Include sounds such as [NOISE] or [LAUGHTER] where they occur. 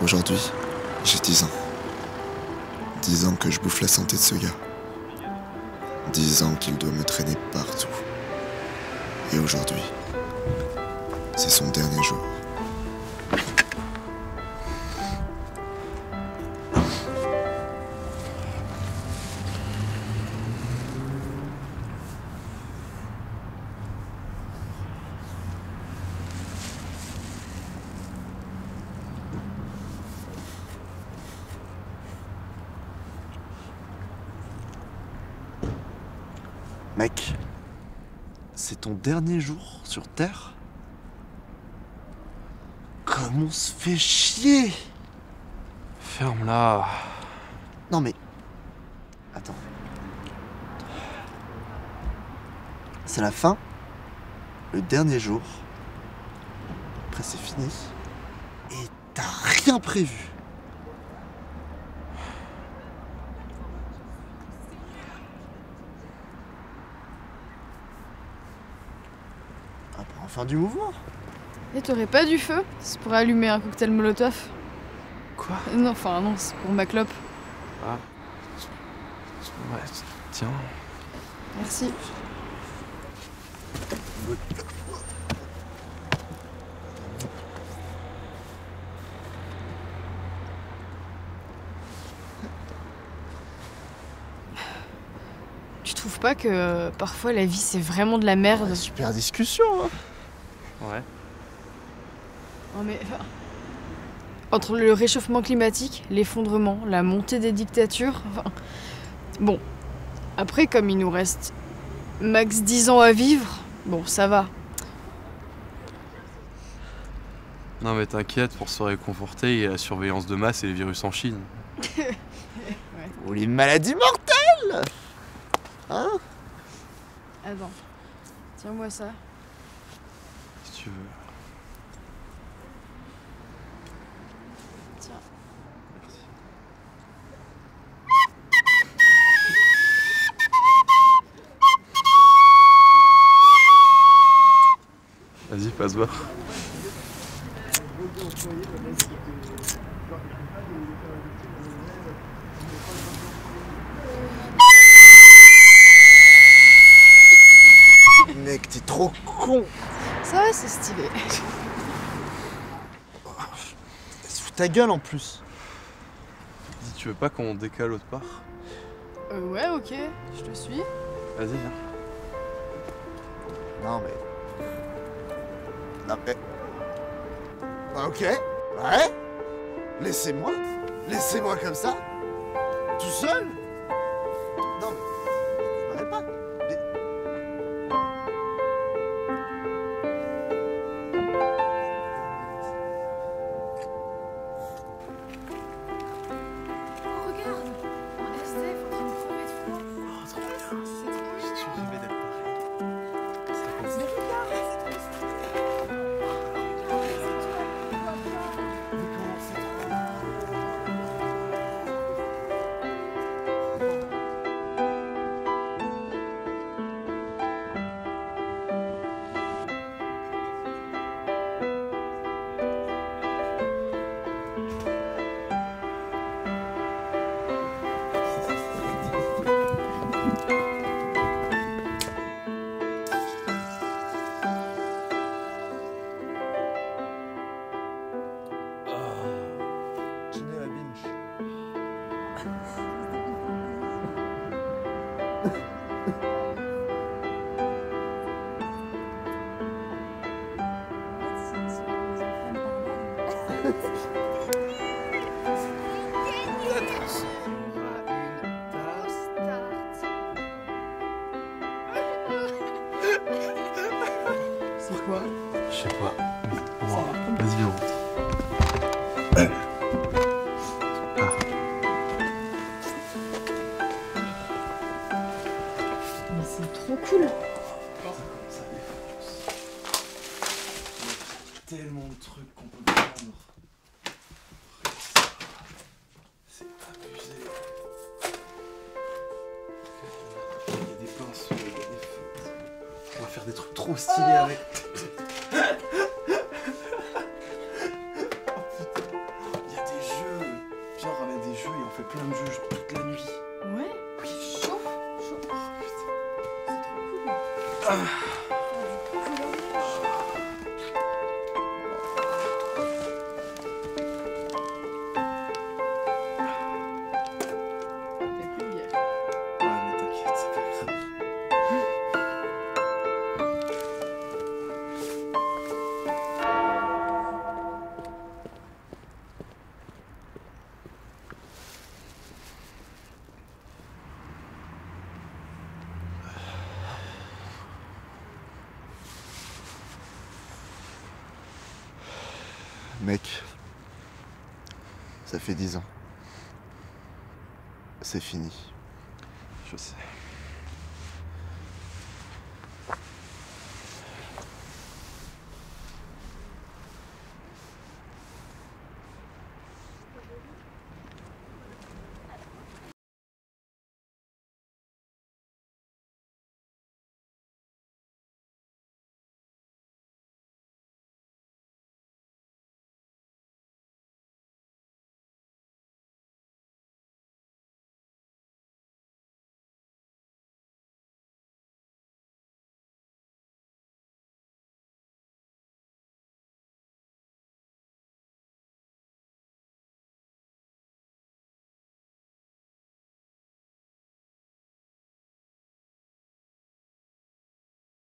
Aujourd'hui, j'ai 10 ans. 10 ans que je bouffe la santé de ce gars. 10 ans qu'il doit me traîner partout. Et aujourd'hui, c'est son dernier jour. Mec, c'est ton dernier jour sur Terre? Comme on se fait chier? Ferme-la. Non mais... Attends. C'est la fin, le dernier jour. Après c'est fini. Et t'as rien prévu. Enfin du mouvement. Et t'aurais pas du feu C'est pour allumer un cocktail molotov Quoi? Non, enfin non, c'est pour ma clope. Ouais, tiens. Merci. Tu trouves pas que euh, parfois la vie c'est vraiment de la merde? Super discussion, hein. Ouais. Non mais. Entre le réchauffement climatique, l'effondrement, la montée des dictatures. Enfin. Bon. Après, comme il nous reste max 10 ans à vivre, bon, ça va. Non mais t'inquiète, pour se réconforter, il y a la surveillance de masse et les virus en Chine. [LAUGHS] Ou les maladies mortelles Hein? Attends. Tiens-moi ça. Si tu veux. Tiens. Merci. Vas-y, passe voir. Mec, t'es trop con Ça va, c'est stylé. Sous ta gueule en plus. Dis, tu veux pas qu'on décale autre part. Euh, ouais, ok, je te suis. Vas-y, viens. Non mais... Non mais... Ok, ouais. Laissez-moi. Laissez-moi comme ça. Tout seul C'est quoi? Je sais pas. Bon, vas-y, on rentre. des trucs trop stylés ah. avec. oh putain, il y a des jeux. Viens, on ramène des jeux et on fait plein de jeux toute la nuit. Ouais Oui, chaud, chaud. Oh putain, c'est trop cool. Ah. Mec, ça fait dix ans. C'est fini. Je sais.